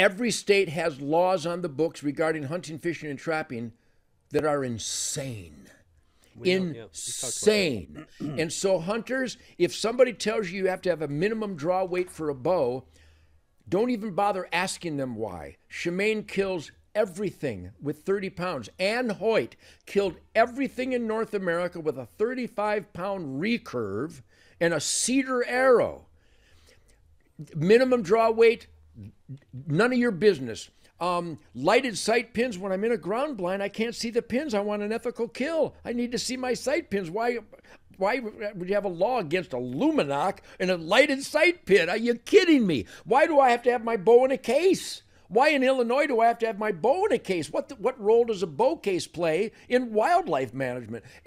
Every state has laws on the books regarding hunting, fishing, and trapping that are insane. We know- yeah, we talked about that. insane. and so, hunters, if somebody tells you you have to have a minimum draw weight for a bow, don't even bother asking them why. Shemane kills everything with 30 pounds. Ann Hoyt killed everything in North America with a 35 pound recurve and a cedar arrow. Minimum draw weight, none of your business. Um, lighted sight pins. When I'm in a ground blind, I can't see the pins. I want an ethical kill. I need to see my sight pins. Why? Why would you have a law against a Lumenok and a lighted sight pin? Are you kidding me? Why do I have to have my bow in a case? Why in Illinois do I have to have my bow in a case? What the, what role does a bow case play in wildlife management?